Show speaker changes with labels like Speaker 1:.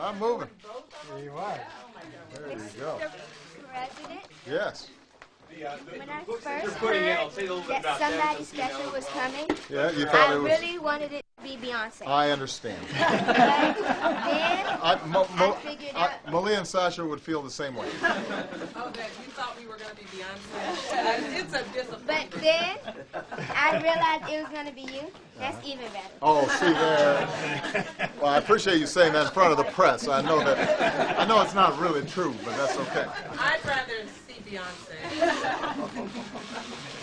Speaker 1: I'm moving.
Speaker 2: There you are.
Speaker 1: There you go.
Speaker 3: President,
Speaker 1: Yes.
Speaker 3: when I first
Speaker 4: putting it-
Speaker 3: heard
Speaker 4: say a little bit
Speaker 3: that somebody special was
Speaker 4: uh,
Speaker 3: coming,
Speaker 1: Yeah, you thought
Speaker 3: I
Speaker 1: it was.
Speaker 3: really wanted it to be Beyonce.
Speaker 1: I understand.
Speaker 3: But then
Speaker 1: I, Mo, Mo,
Speaker 3: I figured
Speaker 1: I,
Speaker 3: out-
Speaker 1: Malia and Sasha would feel the same way.
Speaker 5: Oh, that you thought we were going to be Beyonce? It's a disappointment.
Speaker 3: But then I realized it was gonna be you. That's even better.
Speaker 1: Oh, see there. Well, I appreciate you saying that in front of the press. I know that. I know it's not really true, but that's okay.
Speaker 5: I'd rather see Beyonce.